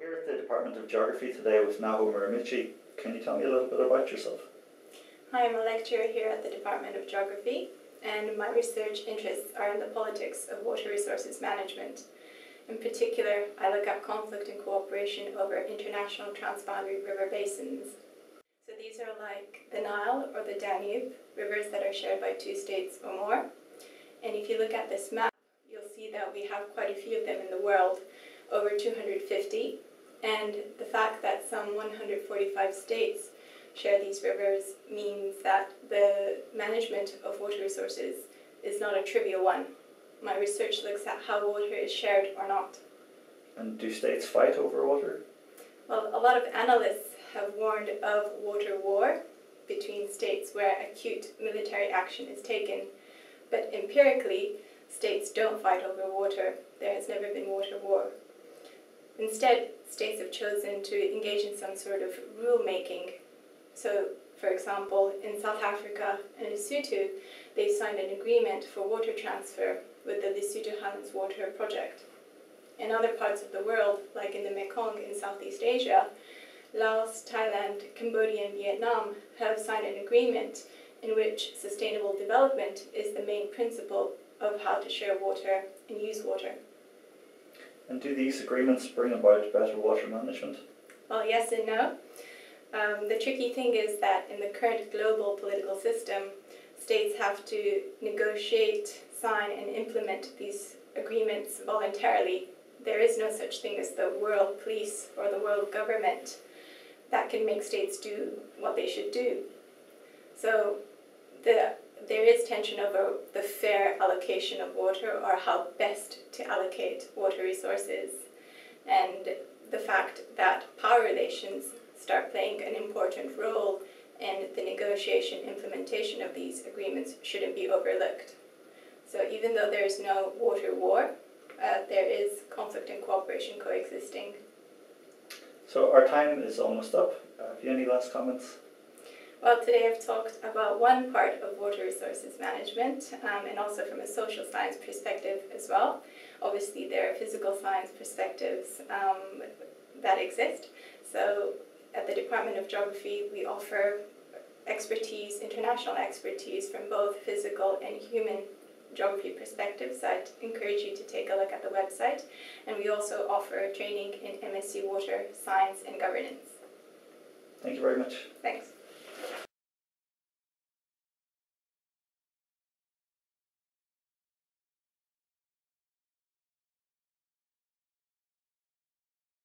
here at the Department of Geography today with Naho Mirumachi. Can you tell me a little bit about yourself? Hi, I'm a lecturer here at the Department of Geography, and my research interests are in the politics of water resources management. In particular, I look at conflict and cooperation over international transboundary river basins. So these are like the Nile or the Danube, rivers that are shared by two states or more. And if you look at this map, you'll see that we have quite a few of them in the world, over 250. And the fact that some 145 states share these rivers means that the management of water resources is not a trivial one. My research looks at how water is shared or not. And do states fight over water? Well, a lot of analysts have warned of water war between states where acute military action is taken. But empirically, states don't fight over water. There has never been water war. Instead, states have chosen to engage in some sort of rulemaking. So, for example, in South Africa and Lesotho, they signed an agreement for water transfer with the Lesotho Highlands Water Project. In other parts of the world, like in the Mekong in Southeast Asia, Laos, Thailand, Cambodia, and Vietnam have signed an agreement in which sustainable development is the main principle of how to share water and use water. And do these agreements bring about better water management? Well, yes and no. Um, the tricky thing is that in the current global political system, states have to negotiate, sign, and implement these agreements voluntarily. There is no such thing as the world police or the world government that can make states do what they should do. So the, there is tension over the fair allocation of water or how best to allocate water resources. And the fact that power relations start playing an important role in the negotiation implementation of these agreements shouldn't be overlooked. So even though there is no water war, uh, there is conflict and cooperation coexisting. So our time is almost up. Uh, have you any last comments? Well, today I've talked about one part of water resources management um, and also from a social science perspective as well. Obviously, there are physical science perspectives um, that exist. So, at the Department of Geography, we offer expertise, international expertise from both physical and human geography perspectives. so I'd encourage you to take a look at the website. And we also offer training in MSc Water Science and Governance. Thank you very much. Thanks.